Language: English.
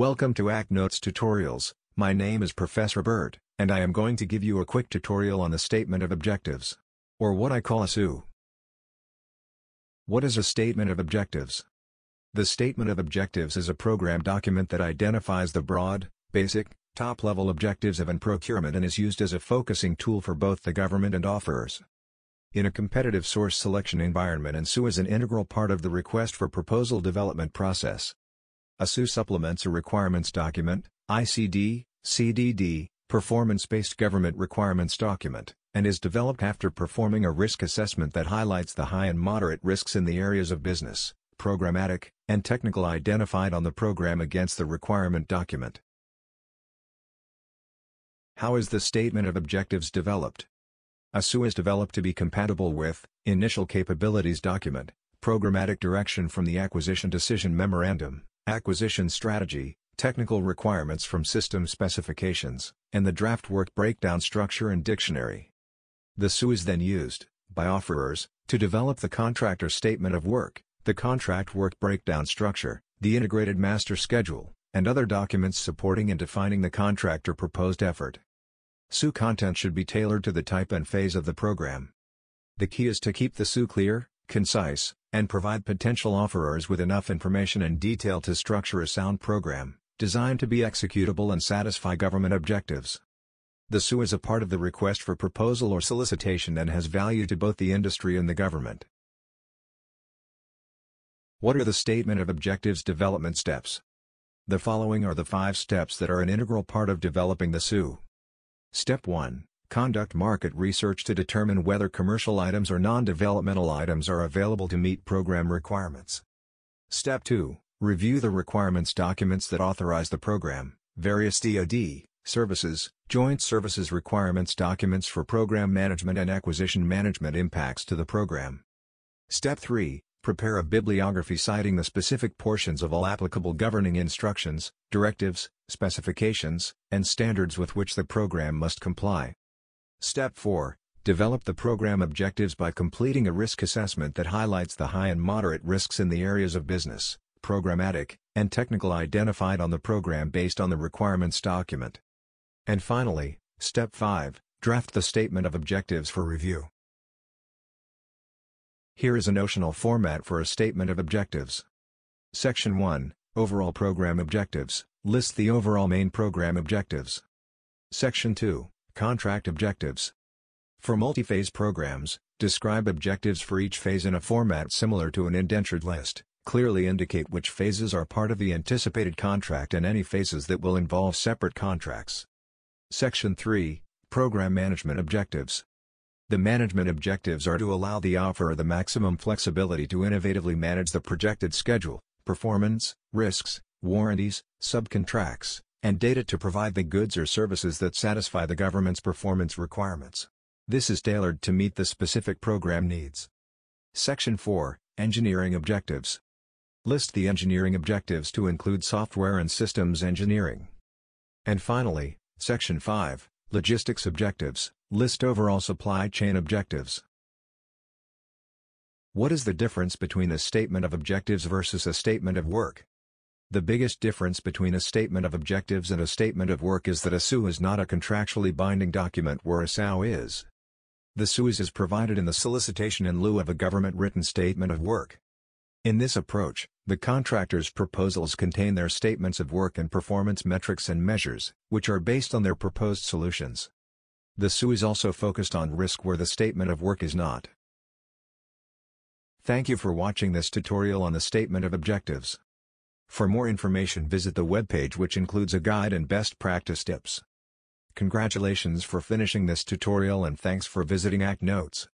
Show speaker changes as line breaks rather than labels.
Welcome to AcqNotes Tutorials, my name is Professor Bert, and I am going to give you a quick tutorial on the Statement of Objectives. Or what I call a SOO. What is a Statement of Objectives? The Statement of Objectives is a program document that identifies the broad, basic, top-level objectives of an procurement and is used as a focusing tool for both the government and offerers. In a competitive source selection environment an SOO is an integral part of the request for proposal development process. A SOO supplements a requirements document, ICD, CDD, performance-based government requirements document, and is developed after performing a risk assessment that highlights the high and moderate risks in the areas of business, programmatic, and technical identified on the program against the requirement document. How is the Statement of Objectives developed? A SOO is developed to be compatible with Initial Capabilities Document, Programmatic Direction from the Acquisition Decision Memorandum, acquisition strategy, technical requirements from system specifications, and the draft work breakdown structure and dictionary. The SOO is then used, by offerers, to develop the contractor statement of work, the contract work breakdown structure, the integrated master schedule, and other documents supporting and defining the contractor proposed effort. SOO content should be tailored to the type and phase of the program. The key is to keep the SOO clear, concise, and provide potential offerers with enough information and detail to structure a sound program, designed to be executable and satisfy government objectives. The SOO is a part of the request for proposal or solicitation and has value to both the industry and the government. What are the Statement of Objectives development steps? The following are the five steps that are an integral part of developing the SOO. Step 1 Conduct market research to determine whether commercial items or non-developmental items are available to meet program requirements. Step 2. Review the requirements documents that authorize the program, various DoD, services, joint services requirements documents for program management and acquisition management impacts to the program. Step 3. Prepare a bibliography citing the specific portions of all applicable governing instructions, directives, specifications, and standards with which the program must comply. Step 4. Develop the program objectives by completing a risk assessment that highlights the high and moderate risks in the areas of business, programmatic, and technical identified on the program based on the requirements document. And finally, Step 5. Draft the Statement of Objectives for review. Here is a notional format for a Statement of Objectives. Section 1, Overall Program Objectives, list the overall main program objectives. Section 2, Contract objectives. For multi-phase programs, describe objectives for each phase in a format similar to an indentured list. Clearly indicate which phases are part of the anticipated contract and any phases that will involve separate contracts. Section 3, Program Management Objectives. The management objectives are to allow the offerer the maximum flexibility to innovatively manage the projected schedule, performance, risks, warranties, subcontracts, and data to provide the goods or services that satisfy the government's performance requirements. This is tailored to meet the specific program needs. Section 4, Engineering Objectives. List the engineering objectives to include software and systems engineering. And finally, Section 5, Logistics Objectives, list overall supply chain objectives. What is the difference between a statement of objectives versus a statement of work? The biggest difference between a statement of objectives and a statement of work is that a SOO is not a contractually binding document where a SOW is. The SOO is provided in the solicitation in lieu of a government written statement of work. In this approach, the contractor's proposals contain their statements of work and performance metrics and measures, which are based on their proposed solutions. The SOO is also focused on risk where the statement of work is not. Thank you for watching this tutorial on the Statement of Objectives. For more information visit the webpage which includes a guide and best practice tips. Congratulations for finishing this tutorial and thanks for visiting AcqNotes.